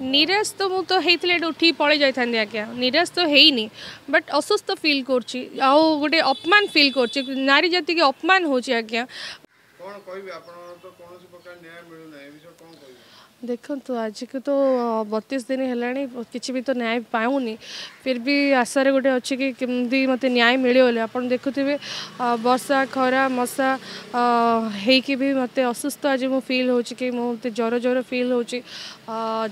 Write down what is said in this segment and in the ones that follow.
ନିରାଶ ତ ମୁଁ ତ ହେଇଥିଲେ ଏଠି ଉଠିକି ପଳେଇ ଯାଇଥାନ୍ତି ଆଜ୍ଞା ନିରାଶ ତ ହେଇନି ବଟ୍ ଅସୁସ୍ଥ ଫିଲ୍ କରୁଛି ଆଉ ଗୋଟେ ଅପମାନ ଫିଲ୍ କରୁଛି ନାରୀ ଜାତିକି ଅପମାନ ହେଉଛି ଆଜ୍ଞା ଦେଖନ୍ତୁ ଆଜିକୁ ତ ବତିଶ ଦିନ ହେଲାଣି କିଛି ବି ତ ନ୍ୟାୟ ପାଉନି ଫିର୍ ବି ଆଶାରେ ଗୋଟେ ଅଛି କି କେମିତି ମୋତେ ନ୍ୟାୟ ମିଳିବ ବୋଲି ଆପଣ ଦେଖୁଥିବେ ବର୍ଷା ଖରା ମଶା ହେଇକି ବି ମୋତେ ଅସୁସ୍ଥ ଆଜି ମୁଁ ଫିଲ୍ ହେଉଛି କି ମୁଁ ମୋତେ ଜ୍ୱର ଜ୍ୱର ଫିଲ୍ ହେଉଛି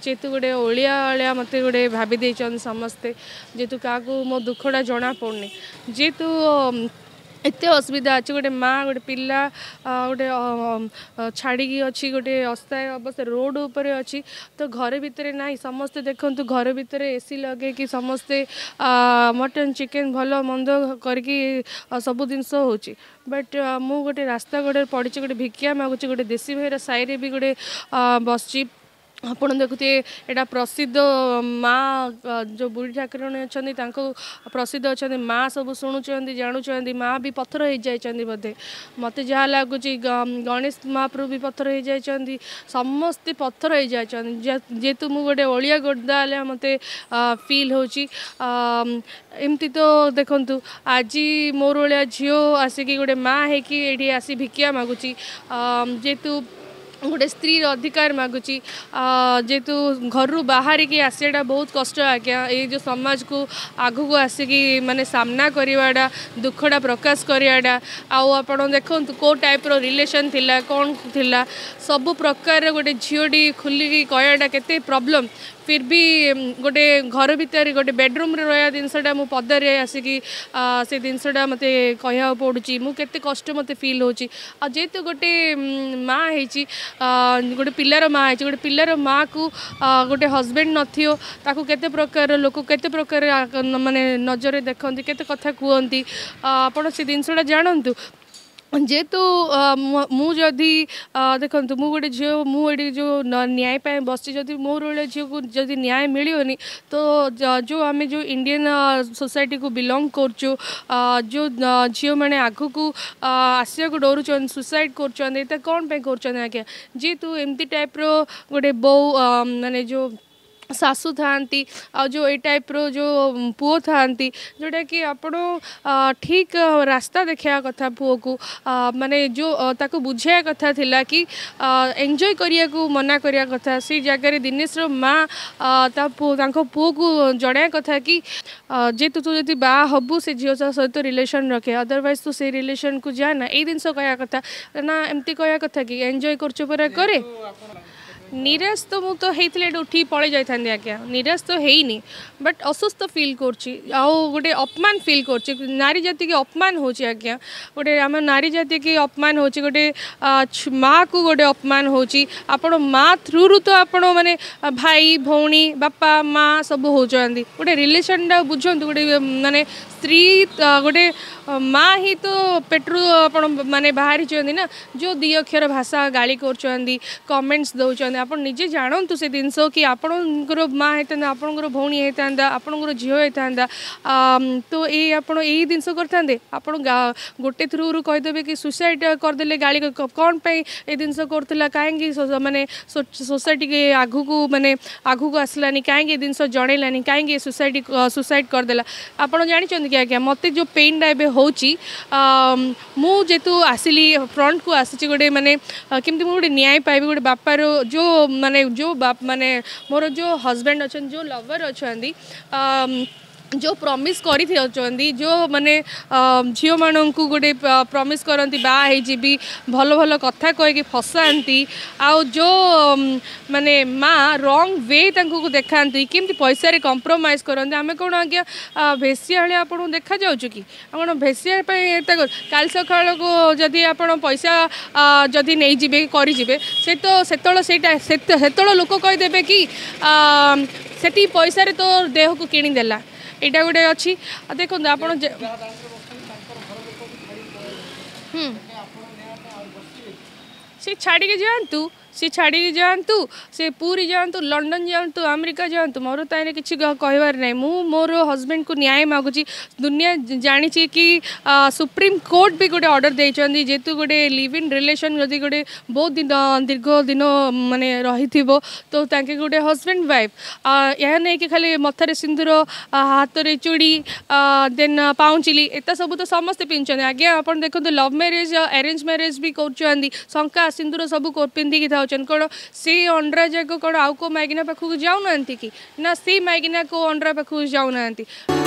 ଯେହେତୁ ଗୋଟେ ଓଳିଆ ଓଳିଆ ମୋତେ ଗୋଟେ ଭାବି ଦେଇଛନ୍ତି ସମସ୍ତେ ଯେହେତୁ କାହାକୁ ମୋ ଦୁଃଖଟା ଜଣାପଡ଼ୁନି ଯେହେତୁ ଏତେ ଅସୁବିଧା ଅଛି ଗୋଟେ ମା' ଗୋଟେ ପିଲା ଗୋଟେ ଛାଡ଼ିକି ଅଛି ଗୋଟେ ଅସ୍ଥାୟୀ ଅବସ୍ଥା ରୋଡ଼ ଉପରେ ଅଛି ତ ଘର ଭିତରେ ନାହିଁ ସମସ୍ତେ ଦେଖନ୍ତୁ ଘର ଭିତରେ ଏ ସି ଲଗେଇକି ସମସ୍ତେ ମଟନ୍ ଚିକେନ୍ ଭଲ ମନ୍ଦ କରିକି ସବୁ ଜିନିଷ ହେଉଛି ବଟ୍ ମୁଁ ଗୋଟେ ରାସ୍ତା ଗୋଡ଼ରେ ପଡ଼ିଛି ଗୋଟେ ଭିକିଆ ମାଗୁଛି ଗୋଟେ ଦେଶୀ ଭାଇର ସାହିରେ ବି ଗୋଟେ ବସିଛି ଆପଣ ଦେଖୁଥିବେ ଏଇଟା ପ୍ରସିଦ୍ଧ ମା ଯେଉଁ ବୁଢ଼ୀ ଠାକୁରାଣୀ ଅଛନ୍ତି ତାଙ୍କୁ ପ୍ରସିଦ୍ଧ ଅଛନ୍ତି ମା ସବୁ ଶୁଣୁଛନ୍ତି ଜାଣୁଛନ୍ତି ମା ବି ପଥର ହେଇଯାଇଛନ୍ତି ବୋଧେ ମୋତେ ଯାହା ଲାଗୁଛି ଗଣେଶ ମହାପ୍ରଭୁ ବି ପଥର ହେଇଯାଇଛନ୍ତି ସମସ୍ତେ ପଥର ହେଇଯାଇଛନ୍ତି ଯେହେତୁ ମୁଁ ଗୋଟେ ଓଡ଼ିଆ ଗୋର୍ଦ୍ଧା ହେଲେ ମୋତେ ଫିଲ୍ ହେଉଛି ଏମିତି ତ ଦେଖନ୍ତୁ ଆଜି ମୋର ଭଳିଆ ଝିଅ ଆସିକି ଗୋଟେ ମା ହେଇକି ଏଠି ଆସି ଭିକିଆ ମାଗୁଛି ଯେହେତୁ ଗୋଟେ ସ୍ତ୍ରୀର ଅଧିକାର ମାଗୁଛି ଯେହେତୁ ଘରୁ ବାହାରିକି ଆସିବାଟା ବହୁତ କଷ୍ଟ ଆଜ୍ଞା ଏଇ ଯେଉଁ ସମାଜକୁ ଆଗକୁ ଆସିକି ମାନେ ସାମ୍ନା କରିବାଟା ଦୁଃଖଟା ପ୍ରକାଶ କରିବାଟା ଆଉ ଆପଣ ଦେଖନ୍ତୁ କେଉଁ ଟାଇପ୍ର ରିଲେସନ୍ ଥିଲା କ'ଣ ଥିଲା ସବୁ ପ୍ରକାରର ଗୋଟେ ଝିଅଟି ଖୋଲିକି କହିବାଟା କେତେ ପ୍ରୋବ୍ଲେମ୍ ଫିର୍ ବି ଗୋଟେ ଘର ଭିତରେ ଗୋଟେ ବେଡ଼ରୁମ୍ରେ ରହିବା ଜିନିଷଟା ମୁଁ ପଦାରେ ଆସିକି ସେ ଜିନିଷଟା ମୋତେ କହିବାକୁ ପଡ଼ୁଛି ମୁଁ କେତେ କଷ୍ଟ ମୋତେ ଫିଲ୍ ହେଉଛି ଆଉ ଯେହେତୁ ଗୋଟେ ମା ହେଇଛି ଗୋଟେ ପିଲାର ମା ହେଇଛି ଗୋଟେ ପିଲାର ମାଆକୁ ଗୋଟେ ହଜବେଣ୍ଡ ନଥିବ ତାକୁ କେତେ ପ୍ରକାର ଲୋକ କେତେ ପ୍ରକାର ମାନେ ନଜରରେ ଦେଖନ୍ତି କେତେ କଥା କୁହନ୍ତି ଆପଣ ସେ ଜିନିଷଟା ଜାଣନ୍ତୁ जेहेतु मुझे देखु मु गोटे झील मुझे जो न्याय बस मोर भाई झील को जो न्याय मिलनी तो जो आम जो इंडियान सोसाइटी को बिलंग कर जो झील मैंने आग को आसवाक डर सुसाइड कर कौन पर आज जेहेतु एमती टाइप रोटे बो मानने जो शासु थाहा आउँ ए रो जो पू थाहा जोडकि आउ ठीक रास्ता देखा कथा को माने जो बुझाइ कथा था एन्जयर मना कथा जग्र दिनश्र मा पुओ को जन कथा कि जे त बा हु सहित रिलेसन रखे से वाइज को रिलेसनको ना ए जिस कहाँ कथा नमिति कहाँ कथा कि एन्जय कर নিরাশ তো মু তো হয়েছিল উঠি পড়ে যাই থাকে আজ্ঞা নিরাশ তো হয়নি বট অসুস্থ ফিল করছি আোটে অপমান ফিল করছি নারী জাতিকে অপমান হচ্ছে আজ্ঞা গোটে আমার নারী জাতিকে অপমান হচ্ছে গোটে মা কু গোটে অপমান হচ্ছে আপনার মা থ্রুরু তো আপনার মানে ভাই ভৌণী বাপা মা সবু হচ্ছেন গোটে রিলেসনটা বুঝতু গোটে মানে স্ত্রী গোটে মা হি তো পেটরু আপনার মানে বাহারি না যে দ্বি অক্ষর ভাষা গাড়ি করছেন কমেন্টস দৌঁচ निजे जानतु से जिनस कि आपणकर माँ होता आपण होता आपणकर झीता तो ये आपड़ यही जिनस करते आप गोटे थ्रु कहीदे कि सुसाइड करदे गाड़ी कौन पर जिनस कर मानने सोसाइट आगु को मानने आगुक आसलानी कहीं जिनस जड़ेलानी कहीं सुसाइड सुसाइड करदे आप जानते कि आज्ञा मत जो पेनटा एवं हो मुझे आसली फ्रंट को आसी गोटे मानने केमती गोटे न्याय पाइबी गोटे बापार जो माने जो बाप माने मोर जो हजबैंड अच्छा जो लवर अच्छा जो प्रमिस कर जो मैंने झील मानू गोटे प्रमिस करती बाहरी भल भल कथा कह फसाती आउ जो मैंने माँ रंग वे देखा केमती पैसा कंप्रोमाइज करते आम कौन आज्ञा भेसिया भाया देखा जाऊँ कि कौन भेसिया काल सका जदि आप पैसा जदि नहीं करे से लोक कहीदेवे कि से पैसा तो देह को किणीदेला এটা ଗୋଟେ ଅଛି ଦେଖନ୍ତୁ ଆପଣ ସେ ଛାଡ଼ିକି ଯାଆନ୍ତୁ सी छाड़ी जातु सी पूरी जातु लंडन जातु आमेरिका जातु मोर ताइन तो किसी कहबार ना मु मोर हजबैंड को न्याय मगुच दुनिया जाणी कि सुप्रीम कोर्ट भी गोटे अर्डर देते जेहेतु गोटे लिव इन रिलेसन जो गोटे बहुत दिन दीर्घ दिन मानने रही तो गोटे हजबैंड वाइफ यह नहीं कि खाली मथार सिंदूर हाथ में चूड़ी देन पाउंचिली एत सब तो समस्ते पिंधुं आज्ञा आप देखते लव म्यारेज आरेंज म्यारेज भी कर शंका सिंदूर सब पिंधिकी था जाऊँ कौन सी अंडरा जगह कौन आउ को मैगिना पाखक जाऊना कि ना सी मैगिना को अंडरा पाखक जाऊना